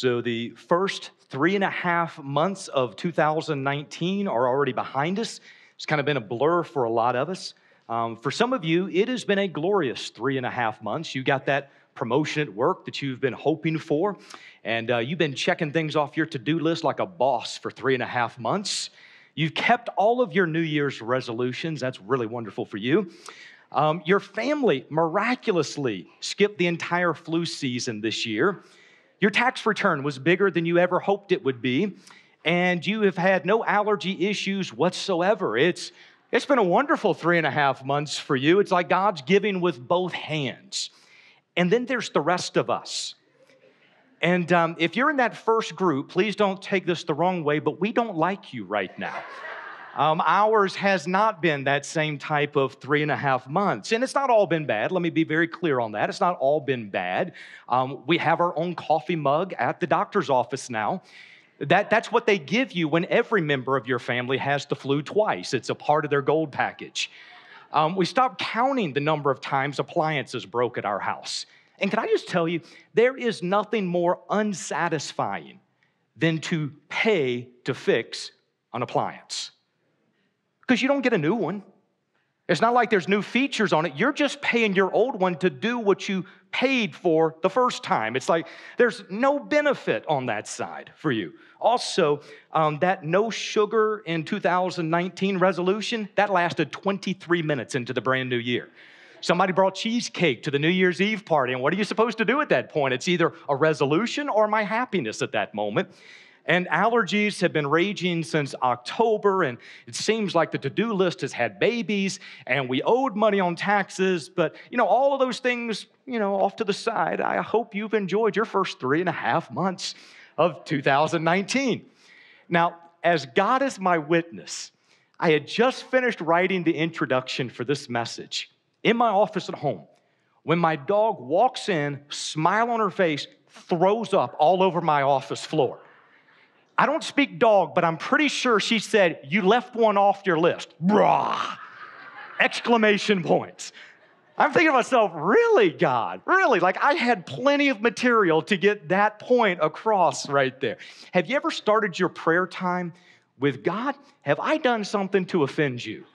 So, the first three and a half months of 2019 are already behind us. It's kind of been a blur for a lot of us. Um, for some of you, it has been a glorious three and a half months. You got that promotion at work that you've been hoping for, and uh, you've been checking things off your to do list like a boss for three and a half months. You've kept all of your New Year's resolutions. That's really wonderful for you. Um, your family miraculously skipped the entire flu season this year. Your tax return was bigger than you ever hoped it would be, and you have had no allergy issues whatsoever. It's, it's been a wonderful three and a half months for you. It's like God's giving with both hands. And then there's the rest of us. And um, if you're in that first group, please don't take this the wrong way, but we don't like you right now. Um, ours has not been that same type of three and a half months. And it's not all been bad. Let me be very clear on that. It's not all been bad. Um, we have our own coffee mug at the doctor's office now. That, that's what they give you when every member of your family has the flu twice. It's a part of their gold package. Um, we stopped counting the number of times appliances broke at our house. And can I just tell you, there is nothing more unsatisfying than to pay to fix an appliance because you don't get a new one. It's not like there's new features on it. You're just paying your old one to do what you paid for the first time. It's like there's no benefit on that side for you. Also, um, that no sugar in 2019 resolution, that lasted 23 minutes into the brand new year. Somebody brought cheesecake to the New Year's Eve party, and what are you supposed to do at that point? It's either a resolution or my happiness at that moment. And allergies have been raging since October, and it seems like the to do list has had babies, and we owed money on taxes. But, you know, all of those things, you know, off to the side, I hope you've enjoyed your first three and a half months of 2019. Now, as God is my witness, I had just finished writing the introduction for this message in my office at home when my dog walks in, smile on her face, throws up all over my office floor. I don't speak dog, but I'm pretty sure she said, You left one off your list. Brah! Exclamation points. I'm thinking to myself, really, God? Really? Like, I had plenty of material to get that point across right there. Have you ever started your prayer time with God? Have I done something to offend you?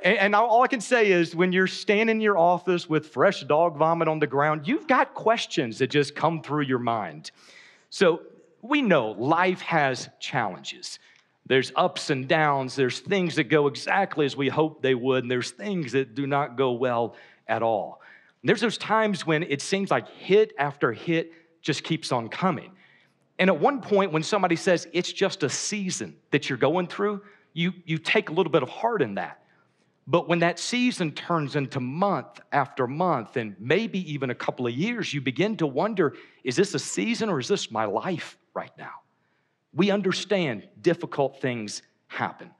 And, all I can say is when you're standing in your office with fresh dog vomit on the ground, you've got questions that just come through your mind. So we know life has challenges. There's ups and downs. There's things that go exactly as we hope they would, and there's things that do not go well at all. And there's those times when it seems like hit after hit just keeps on coming. And at one point, when somebody says it's just a season that you're going through, you, you take a little bit of heart in that. But when that season turns into month after month and maybe even a couple of years, you begin to wonder is this a season or is this my life right now? We understand difficult things happen.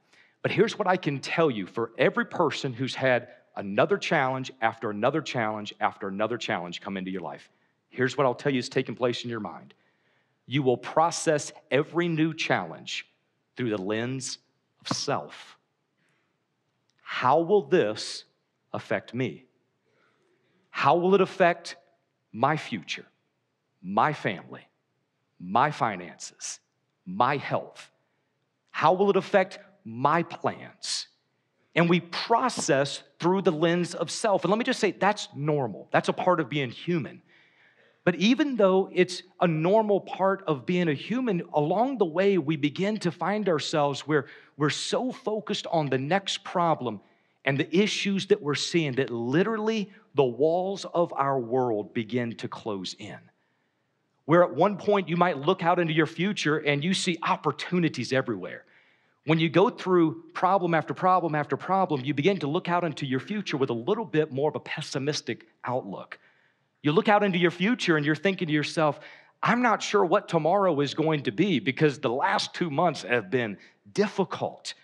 But here's what I can tell you for every person who's had another challenge after another challenge after another challenge come into your life, here's what I'll tell you is taking place in your mind. You will process every new challenge through the lens of self. How will this affect me? How will it affect my future, my family, my finances, my health? How will it affect my plans? And we process through the lens of self. And let me just say, that's normal. That's a part of being human. But even though it's a normal part of being a human, along the way, we begin to find ourselves where we're so focused on the next problem and the issues that we're seeing that literally the walls of our world begin to close in. Where at one point you might look out into your future and you see opportunities everywhere. When you go through problem after problem after problem, you begin to look out into your future with a little bit more of a pessimistic outlook. You look out into your future and you're thinking to yourself, I'm not sure what tomorrow is going to be because the last two months have been difficult.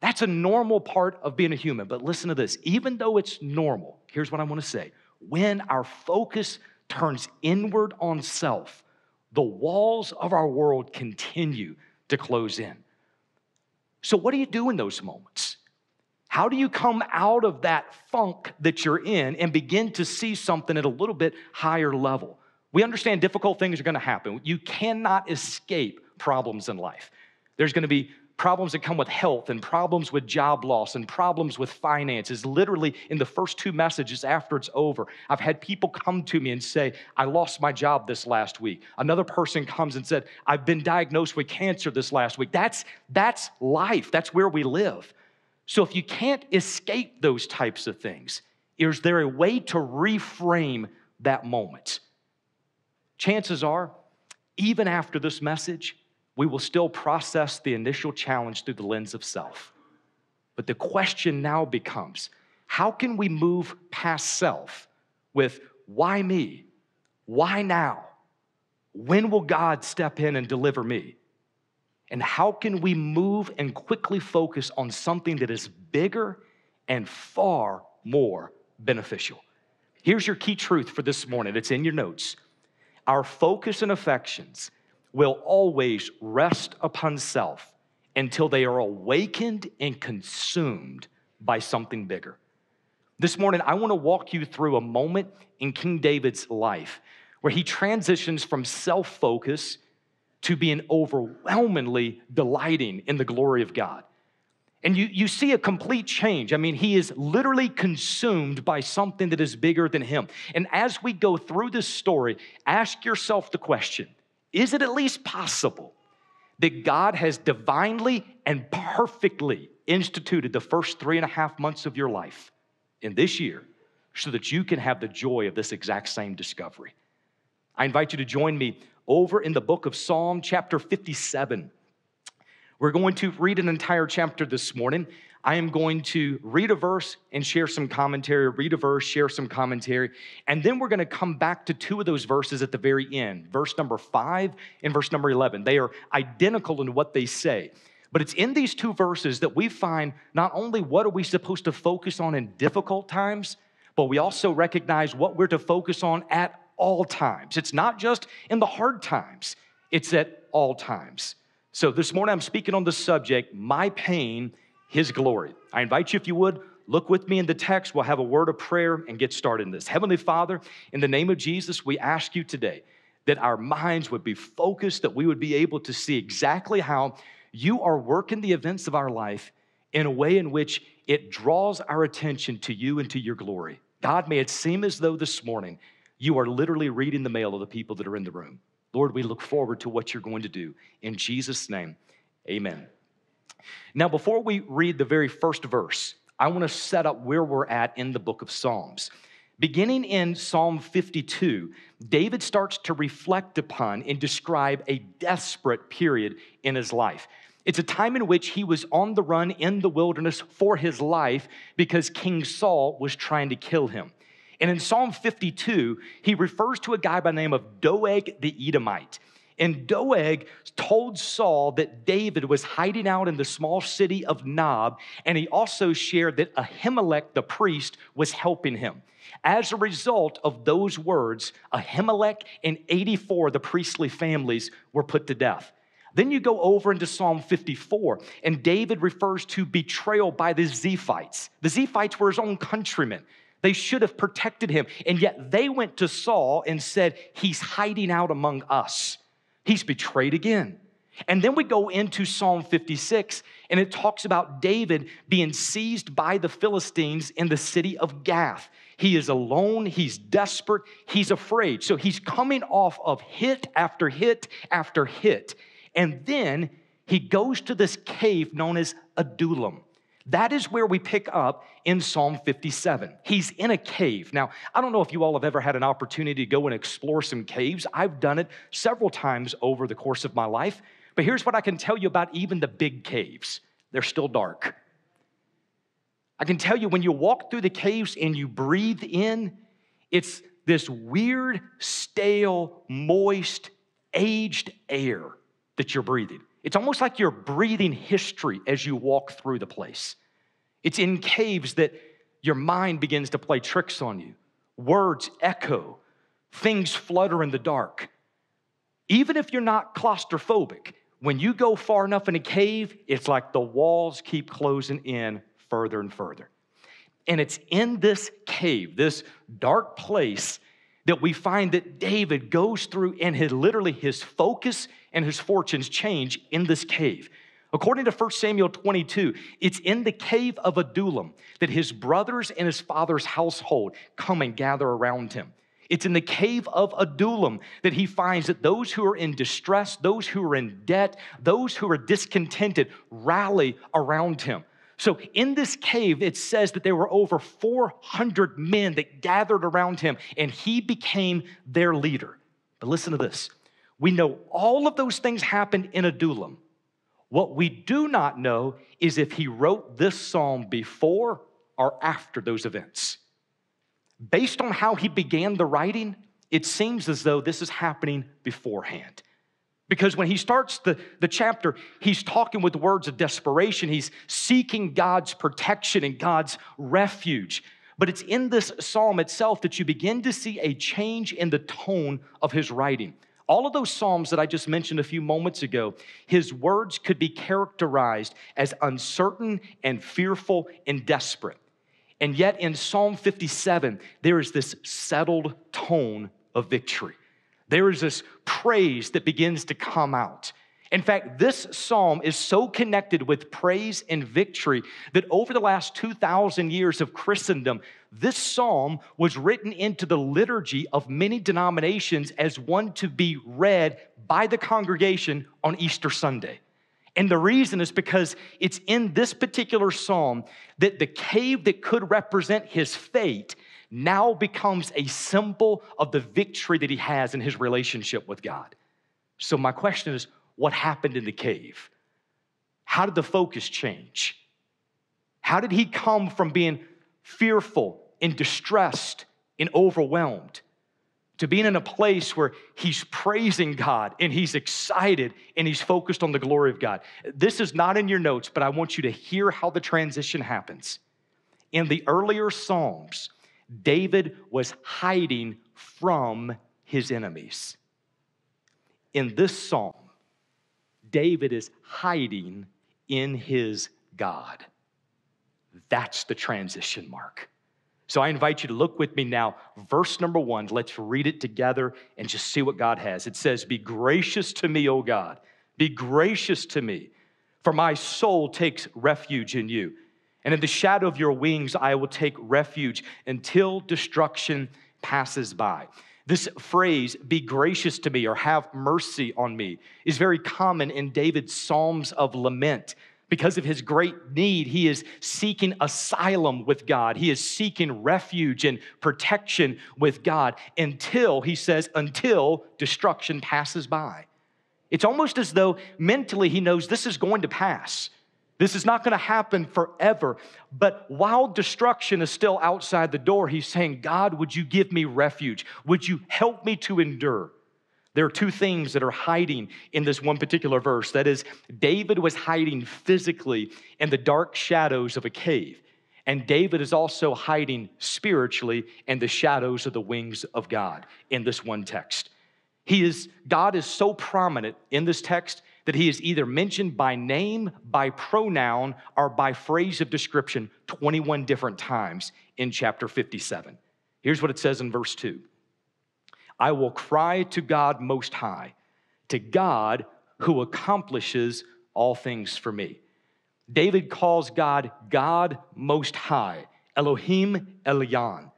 That's a normal part of being a human. But listen to this even though it's normal, here's what I want to say. When our focus turns inward on self, the walls of our world continue to close in. So, what do you do in those moments? How do you come out of that funk that you're in and begin to see something at a little bit higher level? We understand difficult things are going to happen. You cannot escape problems in life. There's going to be problems that come with health and problems with job loss and problems with finances. Literally, in the first two messages after it's over, I've had people come to me and say, I lost my job this last week. Another person comes and said, I've been diagnosed with cancer this last week. That's, that's life, that's where we live. So if you can't escape those types of things, is there a way to reframe that moment? Chances are, even after this message, we will still process the initial challenge through the lens of self. But the question now becomes how can we move past self with why me? Why now? When will God step in and deliver me? And how can we move and quickly focus on something that is bigger and far more beneficial? Here's your key truth for this morning it's in your notes. Our focus and affections will always rest upon self until they are awakened and consumed by something bigger. This morning, I want to walk you through a moment in King David's life where he transitions from self focus to being overwhelmingly delighting in the glory of God. And you, you see a complete change. I mean, he is literally consumed by something that is bigger than him. And as we go through this story, ask yourself the question is it at least possible that God has divinely and perfectly instituted the first three and a half months of your life in this year so that you can have the joy of this exact same discovery? I invite you to join me over in the book of Psalm, chapter 57. We're going to read an entire chapter this morning. I am going to read a verse and share some commentary, read a verse, share some commentary, and then we're going to come back to two of those verses at the very end, verse number five and verse number 11. They are identical in what they say. But it's in these two verses that we find not only what are we supposed to focus on in difficult times, but we also recognize what we're to focus on at all times. It's not just in the hard times, it's at all times. So this morning I'm speaking on the subject, My Pain his glory. I invite you, if you would, look with me in the text. We'll have a word of prayer and get started in this. Heavenly Father, in the name of Jesus, we ask you today that our minds would be focused, that we would be able to see exactly how you are working the events of our life in a way in which it draws our attention to you and to your glory. God, may it seem as though this morning you are literally reading the mail of the people that are in the room. Lord, we look forward to what you're going to do. In Jesus' name, amen. Now, before we read the very first verse, I want to set up where we're at in the book of Psalms. Beginning in Psalm 52, David starts to reflect upon and describe a desperate period in his life. It's a time in which he was on the run in the wilderness for his life because King Saul was trying to kill him. And in Psalm 52, he refers to a guy by the name of Doeg the Edomite. And Doeg told Saul that David was hiding out in the small city of Nob, and he also shared that Ahimelech the priest was helping him. As a result of those words, Ahimelech and 84 of the priestly families were put to death. Then you go over into Psalm 54, and David refers to betrayal by the Ziphites. The Ziphites were his own countrymen. They should have protected him, and yet they went to Saul and said, He's hiding out among us. He's betrayed again. And then we go into Psalm 56, and it talks about David being seized by the Philistines in the city of Gath. He is alone, he's desperate, he's afraid. So he's coming off of hit after hit after hit. And then he goes to this cave known as Adullam. That is where we pick up in Psalm 57. He's in a cave. Now, I don't know if you all have ever had an opportunity to go and explore some caves. I've done it several times over the course of my life. But here's what I can tell you about even the big caves they're still dark. I can tell you when you walk through the caves and you breathe in, it's this weird, stale, moist, aged air that you're breathing. It's almost like you're breathing history as you walk through the place. It's in caves that your mind begins to play tricks on you. Words echo, things flutter in the dark. Even if you're not claustrophobic, when you go far enough in a cave, it's like the walls keep closing in further and further. And it's in this cave, this dark place, that we find that David goes through and his, literally his focus and his fortunes change in this cave. According to 1 Samuel 22, it's in the cave of Adullam that his brothers and his father's household come and gather around him. It's in the cave of Adullam that he finds that those who are in distress, those who are in debt, those who are discontented rally around him. So in this cave, it says that there were over 400 men that gathered around him, and he became their leader. But listen to this we know all of those things happened in Adullam. What we do not know is if he wrote this psalm before or after those events. Based on how he began the writing, it seems as though this is happening beforehand. Because when he starts the, the chapter, he's talking with words of desperation. He's seeking God's protection and God's refuge. But it's in this psalm itself that you begin to see a change in the tone of his writing. All of those psalms that I just mentioned a few moments ago, his words could be characterized as uncertain and fearful and desperate. And yet in Psalm 57, there is this settled tone of victory. There is this praise that begins to come out. In fact, this psalm is so connected with praise and victory that over the last 2,000 years of Christendom, this psalm was written into the liturgy of many denominations as one to be read by the congregation on Easter Sunday. And the reason is because it's in this particular psalm that the cave that could represent his fate now becomes a symbol of the victory that he has in his relationship with God. So, my question is what happened in the cave? How did the focus change? How did he come from being fearful and distressed and overwhelmed to being in a place where he's praising God and he's excited and he's focused on the glory of God? This is not in your notes, but I want you to hear how the transition happens. In the earlier Psalms, David was hiding from his enemies. In this psalm, David is hiding in his God. That's the transition mark. So I invite you to look with me now, verse number one. Let's read it together and just see what God has. It says, Be gracious to me, O God. Be gracious to me, for my soul takes refuge in you. And in the shadow of your wings, I will take refuge until destruction passes by. This phrase, be gracious to me or have mercy on me, is very common in David's Psalms of lament. Because of his great need, he is seeking asylum with God. He is seeking refuge and protection with God until, he says, until destruction passes by. It's almost as though mentally he knows this is going to pass. This is not going to happen forever. But while destruction is still outside the door, he's saying, God, would you give me refuge? Would you help me to endure? There are two things that are hiding in this one particular verse. That is, David was hiding physically in the dark shadows of a cave. And David is also hiding spiritually in the shadows of the wings of God in this one text. He is, God is so prominent in this text that he is either mentioned by name, by pronoun, or by phrase of description 21 different times in chapter 57. Here's what it says in verse 2 I will cry to God Most High, to God who accomplishes all things for me. David calls God God Most High, Elohim Elyon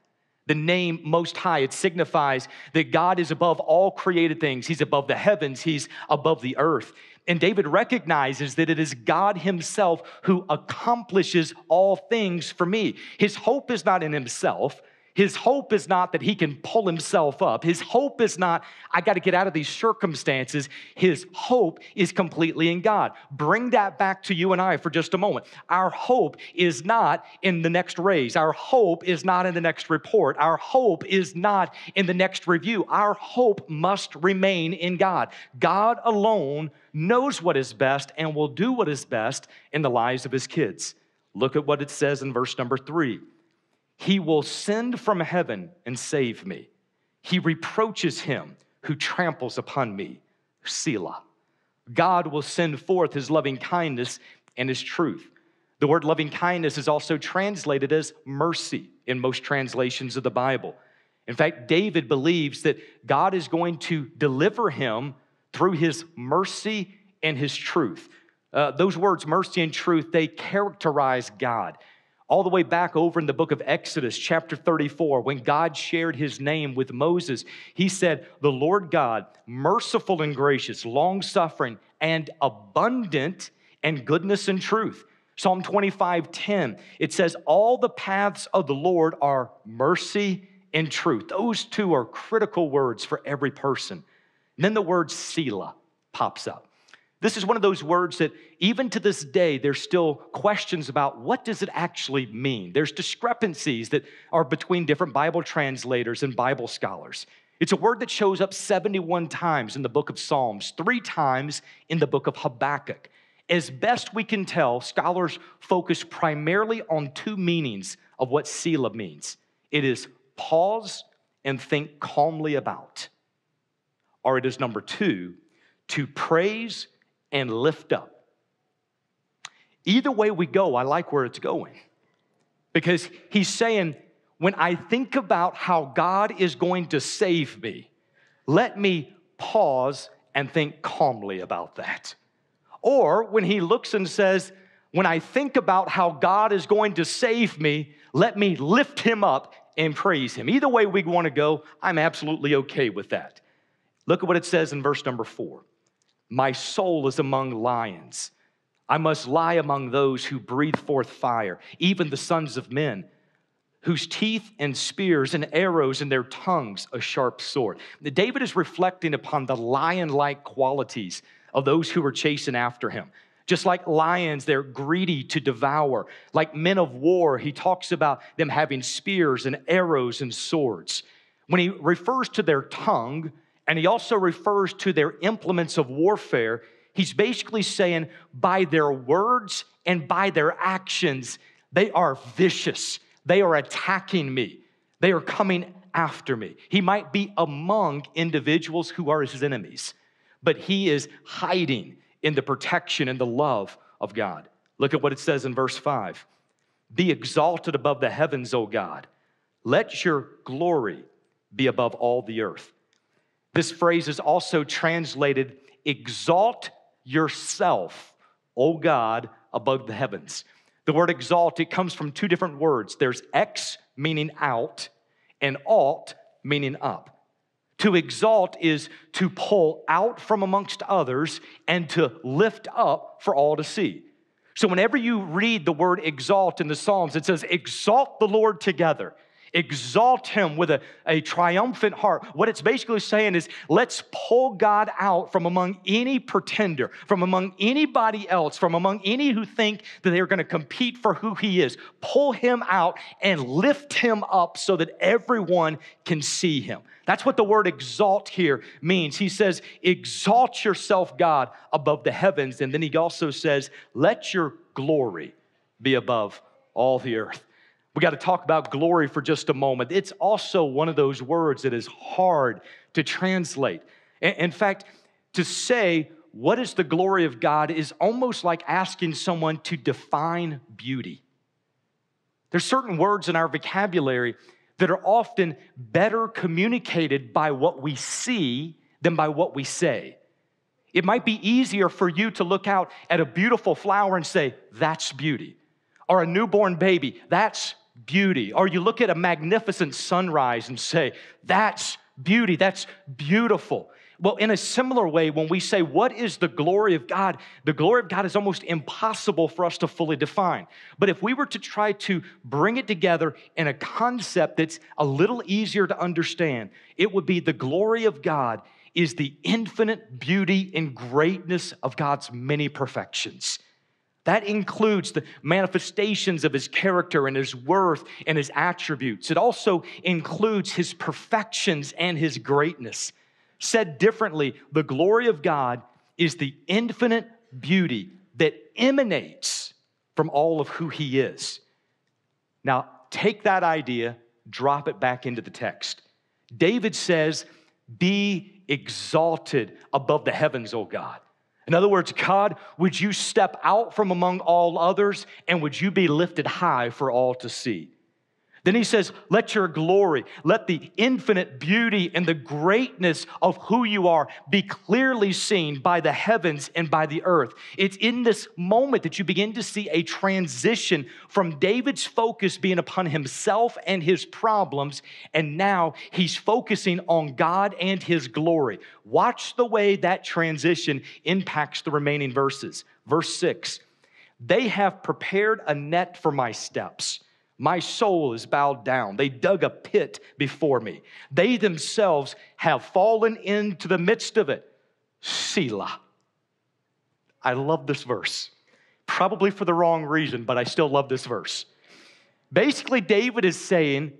the name Most High. It signifies that God is above all created things. He's above the heavens, He's above the earth. And David recognizes that it is God Himself who accomplishes all things for me. His hope is not in Himself, his hope is not that he can pull himself up. His hope is not, I got to get out of these circumstances. His hope is completely in God. Bring that back to you and I for just a moment. Our hope is not in the next raise. Our hope is not in the next report. Our hope is not in the next review. Our hope must remain in God. God alone knows what is best and will do what is best in the lives of his kids. Look at what it says in verse number three. He will send from heaven and save me. He reproaches him who tramples upon me. Selah. God will send forth his loving kindness and his truth. The word loving kindness is also translated as mercy in most translations of the Bible. In fact, David believes that God is going to deliver him through his mercy and his truth. Uh, those words, mercy and truth, they characterize God. All the way back over in the book of Exodus, chapter 34, when God shared his name with Moses, he said, The Lord God, merciful and gracious, long suffering, and abundant in goodness and truth. Psalm 25, 10, it says, All the paths of the Lord are mercy and truth. Those two are critical words for every person. And then the word Selah pops up. This is one of those words that even to this day, there's still questions about what does it actually mean. There's discrepancies that are between different Bible translators and Bible scholars. It's a word that shows up 71 times in the book of Psalms, three times in the book of Habakkuk. As best we can tell, scholars focus primarily on two meanings of what Selah means it is pause and think calmly about, or it is number two, to praise and lift up. Either way we go, I like where it's going. Because he's saying, when I think about how God is going to save me, let me pause and think calmly about that. Or when he looks and says, when I think about how God is going to save me, let me lift him up and praise him. Either way we want to go, I'm absolutely okay with that. Look at what it says in verse number four. My soul is among lions. I must lie among those who breathe forth fire, even the sons of men, whose teeth and spears and arrows and their tongues a sharp sword. David is reflecting upon the lion like qualities of those who are chasing after him. Just like lions, they're greedy to devour. Like men of war, he talks about them having spears and arrows and swords. When he refers to their tongue, and he also refers to their implements of warfare. He's basically saying, by their words and by their actions, they are vicious. They are attacking me. They are coming after me. He might be among individuals who are his enemies, but he is hiding in the protection and the love of God. Look at what it says in verse 5 Be exalted above the heavens, O God. Let your glory be above all the earth. This phrase is also translated exalt yourself, O God, above the heavens. The word exalt, it comes from two different words. There's ex, meaning out, and alt, meaning up. To exalt is to pull out from amongst others and to lift up for all to see. So, whenever you read the word exalt in the Psalms, it says, Exalt the Lord together. Exalt him with a, a triumphant heart. What it's basically saying is let's pull God out from among any pretender, from among anybody else, from among any who think that they're going to compete for who he is. Pull him out and lift him up so that everyone can see him. That's what the word exalt here means. He says, Exalt yourself, God, above the heavens. And then he also says, Let your glory be above all the earth. We got to talk about glory for just a moment. It's also one of those words that is hard to translate. In fact, to say, what is the glory of God is almost like asking someone to define beauty. There's certain words in our vocabulary that are often better communicated by what we see than by what we say. It might be easier for you to look out at a beautiful flower and say, That's beauty. Or a newborn baby, That's beauty. Or you look at a magnificent sunrise and say, That's beauty, that's beautiful. Well, in a similar way, when we say, What is the glory of God? the glory of God is almost impossible for us to fully define. But if we were to try to bring it together in a concept that's a little easier to understand, it would be the glory of God is the infinite beauty and greatness of God's many perfections. That includes the manifestations of his character and his worth and his attributes. It also includes his perfections and his greatness. Said differently, the glory of God is the infinite beauty that emanates from all of who he is. Now, take that idea, drop it back into the text. David says, Be exalted above the heavens, O God. In other words, God, would you step out from among all others and would you be lifted high for all to see? Then he says, Let your glory, let the infinite beauty and the greatness of who you are be clearly seen by the heavens and by the earth. It's in this moment that you begin to see a transition from David's focus being upon himself and his problems, and now he's focusing on God and his glory. Watch the way that transition impacts the remaining verses. Verse six, they have prepared a net for my steps. My soul is bowed down. They dug a pit before me. They themselves have fallen into the midst of it. Selah. I love this verse. Probably for the wrong reason, but I still love this verse. Basically, David is saying,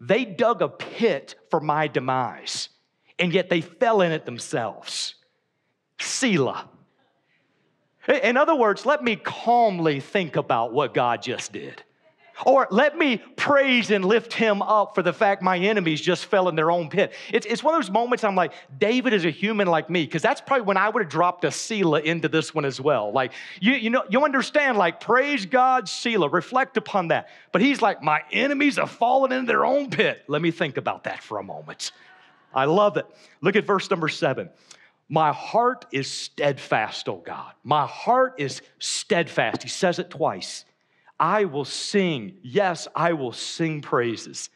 they dug a pit for my demise, and yet they fell in it themselves. Selah. In other words, let me calmly think about what God just did. Or let me praise and lift him up for the fact my enemies just fell in their own pit. It's, it's one of those moments I'm like, David is a human like me, because that's probably when I would have dropped a Selah into this one as well. Like, you, you know, you understand, like, praise God, Selah, reflect upon that. But he's like, my enemies have fallen in their own pit. Let me think about that for a moment. I love it. Look at verse number seven. My heart is steadfast, oh God. My heart is steadfast. He says it twice. I will sing. Yes, I will sing praises.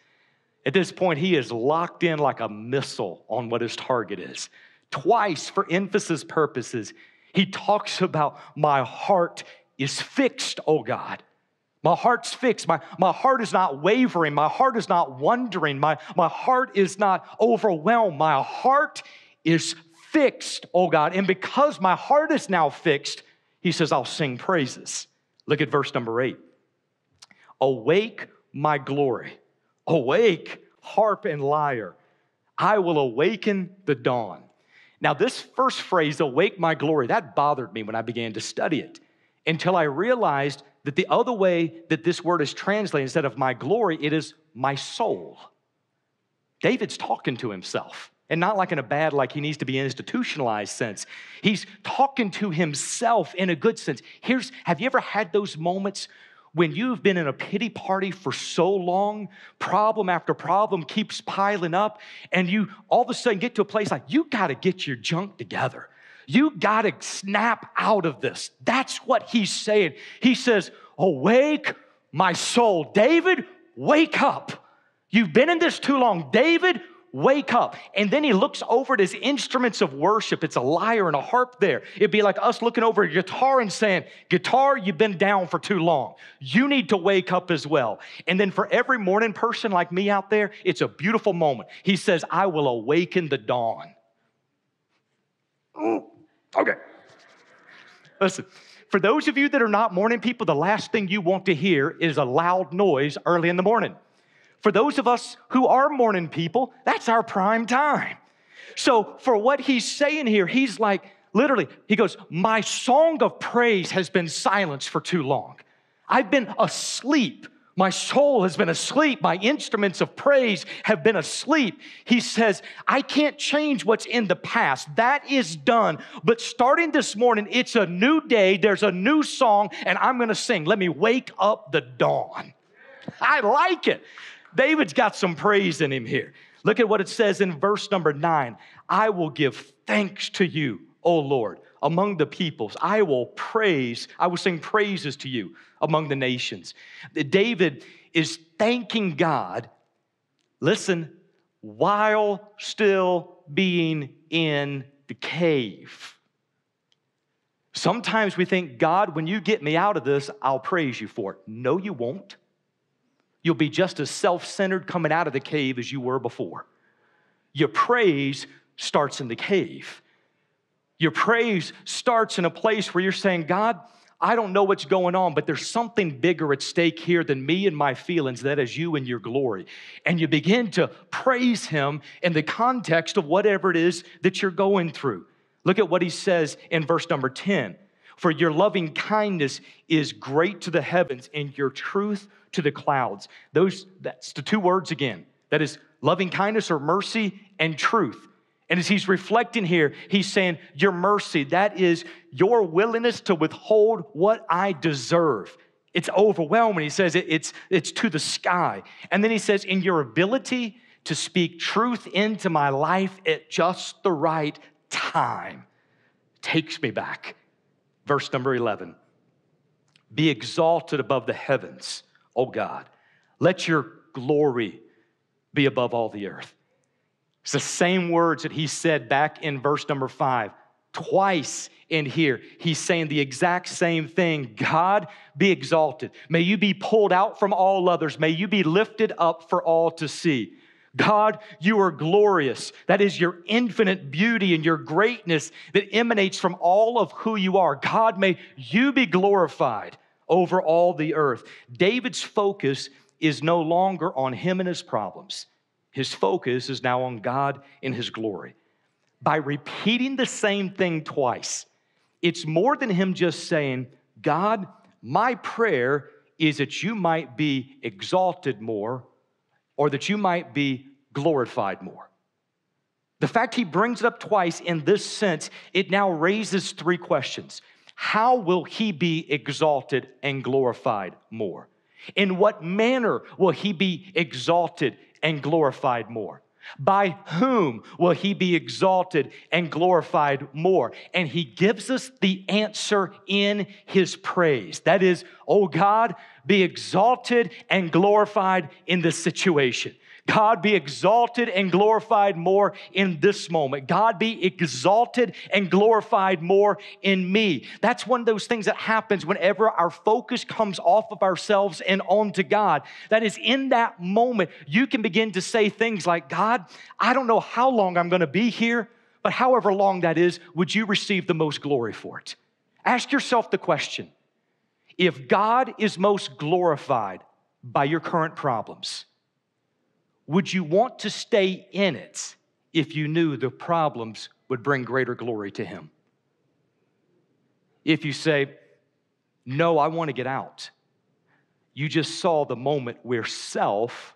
At this point, he is locked in like a missile on what his target is. Twice, for emphasis purposes, he talks about my heart is fixed, oh God. My heart's fixed. My, my heart is not wavering. My heart is not wondering. My, my heart is not overwhelmed. My heart is fixed, oh God. And because my heart is now fixed, he says, I'll sing praises. Look at verse number eight. Awake, my glory. Awake, harp and lyre. I will awaken the dawn. Now, this first phrase, awake my glory, that bothered me when I began to study it until I realized that the other way that this word is translated, instead of my glory, it is my soul. David's talking to himself. And not like in a bad, like he needs to be institutionalized sense. He's talking to himself in a good sense. Here's, have you ever had those moments when you've been in a pity party for so long, problem after problem keeps piling up, and you all of a sudden get to a place like you got to get your junk together. You got to snap out of this. That's what he's saying. He says, Awake, my soul. David, wake up. You've been in this too long. David, wake up. And then he looks over at his instruments of worship. It's a lyre and a harp there. It'd be like us looking over a guitar and saying, Guitar, you've been down for too long. You need to wake up as well. And then for every morning person like me out there, it's a beautiful moment. He says, I will awaken the dawn. Ooh, okay. Listen, for those of you that are not morning people, the last thing you want to hear is a loud noise early in the morning. For those of us who are morning people, that's our prime time. So, for what he's saying here, he's like, literally, he goes, My song of praise has been silenced for too long. I've been asleep. My soul has been asleep. My instruments of praise have been asleep. He says, I can't change what's in the past. That is done. But starting this morning, it's a new day. There's a new song, and I'm going to sing. Let me wake up the dawn. I like it. David's got some praise in him here. Look at what it says in verse number nine I will give thanks to you, O Lord, among the peoples. I will praise, I will sing praises to you among the nations. David is thanking God, listen, while still being in the cave. Sometimes we think, God, when you get me out of this, I'll praise you for it. No, you won't you'll be just as self centered coming out of the cave as you were before. Your praise starts in the cave. Your praise starts in a place where you're saying, God, I don't know what's going on, but there's something bigger at stake here than me and my feelings, that is you and your glory. And you begin to praise Him in the context of whatever it is that you're going through. Look at what He says in verse number 10 For your loving kindness is great to the heavens, and your truth to the clouds. Those, that's the two words again. That is loving kindness or mercy and truth. And as he's reflecting here, he's saying, Your mercy, that is your willingness to withhold what I deserve. It's overwhelming. He says it, it's, it's to the sky. And then he says, in your ability to speak truth into my life at just the right time takes me back. Verse number 11 Be exalted above the heavens, O God. Let your glory be above all the earth. It's the same words that he said back in verse number five. Twice in here, he's saying the exact same thing God be exalted. May you be pulled out from all others. May you be lifted up for all to see. God, you are glorious. That is your infinite beauty and your greatness that emanates from all of who you are. God, may you be glorified over all the earth. David's focus is no longer on him and his problems. His focus is now on God in his glory. By repeating the same thing twice, it's more than him just saying, God, my prayer is that you might be exalted more or that you might be glorified more. The fact he brings it up twice in this sense, it now raises three questions. How will he be exalted and glorified more? In what manner will he be exalted and glorified more? By whom will he be exalted and glorified more? And he gives us the answer in his praise. That is, oh God, be exalted and glorified in this situation. God be exalted and glorified more in this moment. God be exalted and glorified more in me. That's one of those things that happens whenever our focus comes off of ourselves and onto God. That is in that moment, you can begin to say things like, God, I don't know how long I'm going to be here, but however long that is, would you receive the most glory for it? Ask yourself the question if God is most glorified by your current problems, would you want to stay in it if you knew the problems would bring greater glory to Him? If you say, No, I want to get out, you just saw the moment where self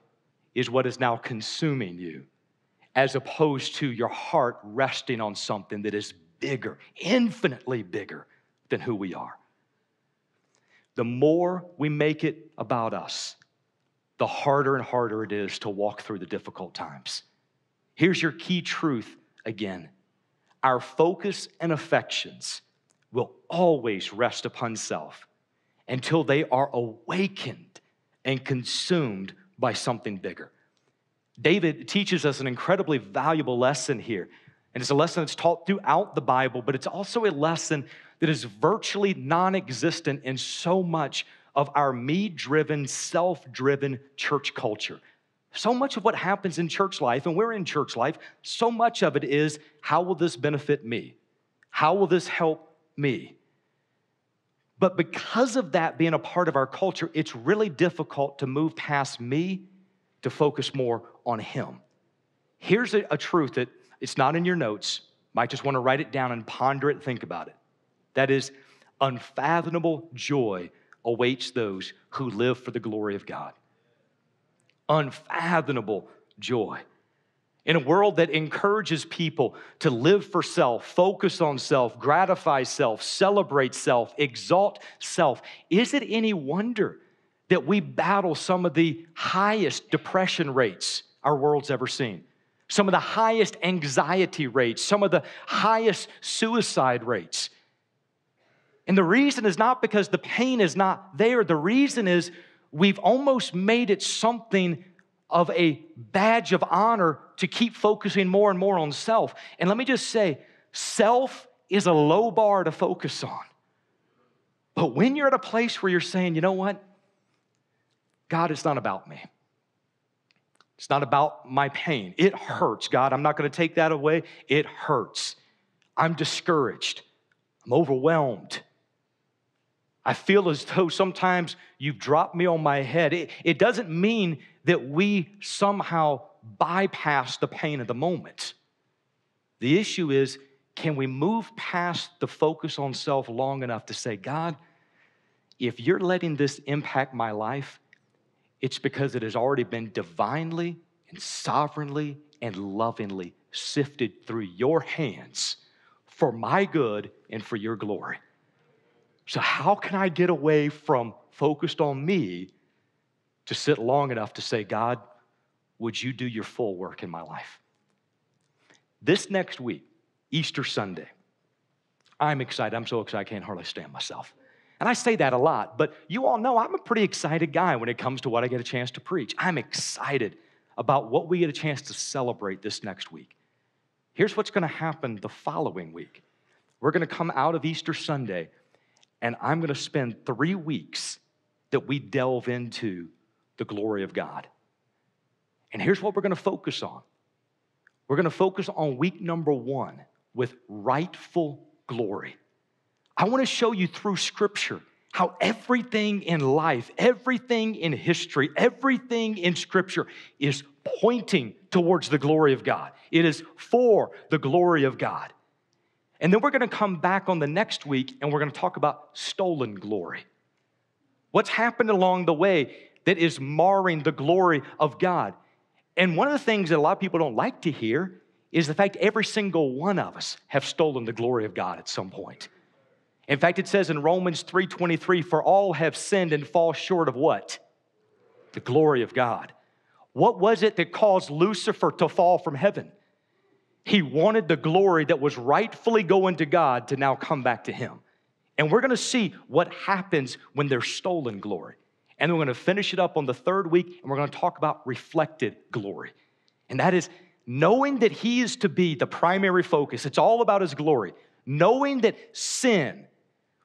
is what is now consuming you, as opposed to your heart resting on something that is bigger, infinitely bigger than who we are. The more we make it about us, the harder and harder it is to walk through the difficult times. Here's your key truth again our focus and affections will always rest upon self until they are awakened and consumed by something bigger. David teaches us an incredibly valuable lesson here. And it's a lesson that's taught throughout the Bible, but it's also a lesson that is virtually non existent in so much of our me driven, self driven church culture. So much of what happens in church life, and we're in church life, so much of it is how will this benefit me? How will this help me? But because of that being a part of our culture, it's really difficult to move past me to focus more on Him. Here's a, a truth that it's not in your notes. Might just want to write it down and ponder it, think about it. That is unfathomable joy awaits those who live for the glory of God. Unfathomable joy. In a world that encourages people to live for self, focus on self, gratify self, celebrate self, exalt self, is it any wonder that we battle some of the highest depression rates our world's ever seen? Some of the highest anxiety rates, some of the highest suicide rates. And the reason is not because the pain is not there. The reason is we've almost made it something of a badge of honor to keep focusing more and more on self. And let me just say, self is a low bar to focus on. But when you're at a place where you're saying, you know what? God, it's not about me. It's not about my pain. It hurts, God. I'm not going to take that away. It hurts. I'm discouraged. I'm overwhelmed. I feel as though sometimes you've dropped me on my head. It, it doesn't mean that we somehow bypass the pain of the moment. The issue is can we move past the focus on self long enough to say, God, if you're letting this impact my life, it's because it has already been divinely and sovereignly and lovingly sifted through your hands for my good and for your glory. So, how can I get away from focused on me to sit long enough to say, God, would you do your full work in my life? This next week, Easter Sunday, I'm excited. I'm so excited I can't hardly stand myself. And I say that a lot, but you all know I'm a pretty excited guy when it comes to what I get a chance to preach. I'm excited about what we get a chance to celebrate this next week. Here's what's going to happen the following week we're going to come out of Easter Sunday, and I'm going to spend three weeks that we delve into the glory of God. And here's what we're going to focus on we're going to focus on week number one with rightful glory. I want to show you through scripture how everything in life, everything in history, everything in scripture is pointing towards the glory of God. It is for the glory of God. And then we're going to come back on the next week and we're going to talk about stolen glory. What's happened along the way that is marring the glory of God? And one of the things that a lot of people don't like to hear is the fact every single one of us have stolen the glory of God at some point. In fact, it says in Romans 3:23, for all have sinned and fall short of what? The glory of God. What was it that caused Lucifer to fall from heaven? He wanted the glory that was rightfully going to God to now come back to him. And we're gonna see what happens when there's stolen glory. And we're gonna finish it up on the third week, and we're gonna talk about reflected glory. And that is knowing that He is to be the primary focus. It's all about His glory. Knowing that sin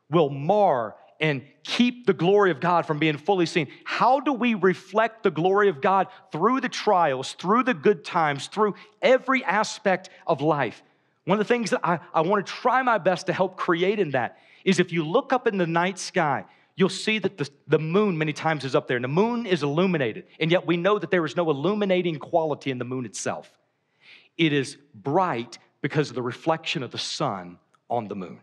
will mar and keep the glory of God from being fully seen. How do we reflect the glory of God through the trials, through the good times, through every aspect of life? One of the things that I, I want to try my best to help create in that is if you look up in the night sky, you'll see that the, the moon many times is up there, and the moon is illuminated, and yet we know that there is no illuminating quality in the moon itself. It is bright because of the reflection of the sun on the moon.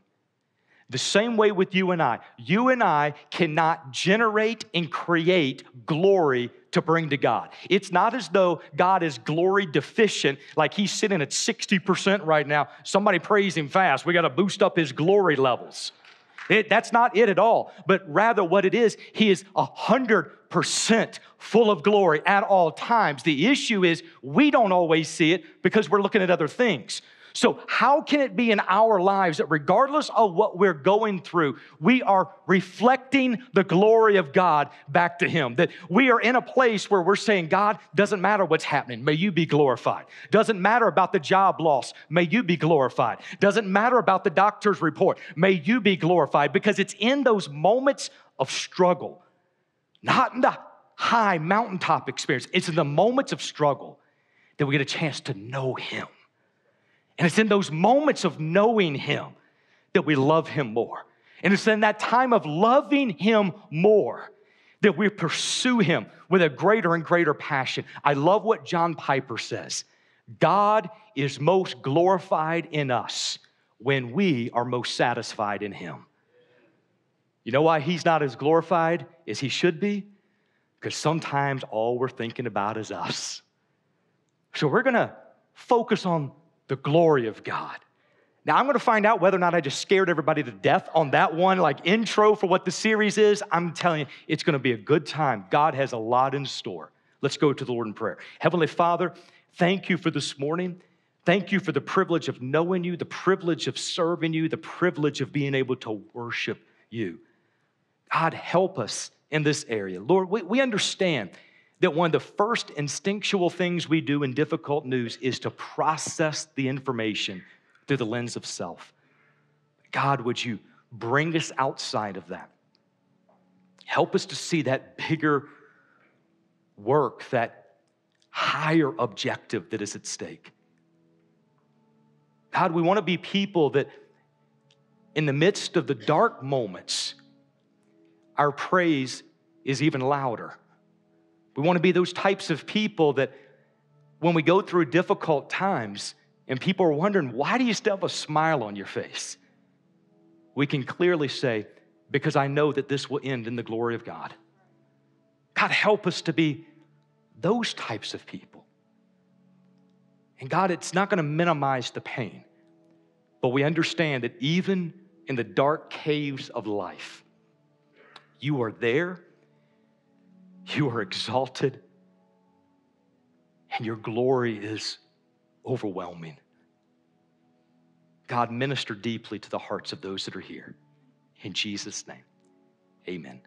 The same way with you and I. You and I cannot generate and create glory to bring to God. It's not as though God is glory deficient, like he's sitting at 60% right now. Somebody praise him fast. We got to boost up his glory levels. It, that's not it at all, but rather what it is, he is 100% full of glory at all times. The issue is we don't always see it because we're looking at other things. So, how can it be in our lives that regardless of what we're going through, we are reflecting the glory of God back to Him? That we are in a place where we're saying, God, doesn't matter what's happening, may you be glorified. Doesn't matter about the job loss, may you be glorified. Doesn't matter about the doctor's report, may you be glorified. Because it's in those moments of struggle, not in the high mountaintop experience, it's in the moments of struggle that we get a chance to know Him. And it's in those moments of knowing Him that we love Him more. And it's in that time of loving Him more that we pursue Him with a greater and greater passion. I love what John Piper says God is most glorified in us when we are most satisfied in Him. You know why He's not as glorified as He should be? Because sometimes all we're thinking about is us. So we're gonna focus on the glory of God. Now, I'm going to find out whether or not I just scared everybody to death on that one, like intro for what the series is. I'm telling you, it's going to be a good time. God has a lot in store. Let's go to the Lord in prayer. Heavenly Father, thank you for this morning. Thank you for the privilege of knowing you, the privilege of serving you, the privilege of being able to worship you. God, help us in this area. Lord, we, we understand that one of the first instinctual things we do in difficult news is to process the information through the lens of self. God, would you bring us outside of that? Help us to see that bigger work, that higher objective that is at stake. God, we want to be people that in the midst of the dark moments, our praise is even louder. We want to be those types of people that when we go through difficult times and people are wondering, why do you still have a smile on your face? We can clearly say, because I know that this will end in the glory of God. God, help us to be those types of people. And God, it's not going to minimize the pain, but we understand that even in the dark caves of life. You are there, you are exalted, and your glory is overwhelming. God, minister deeply to the hearts of those that are here. In Jesus' name, amen.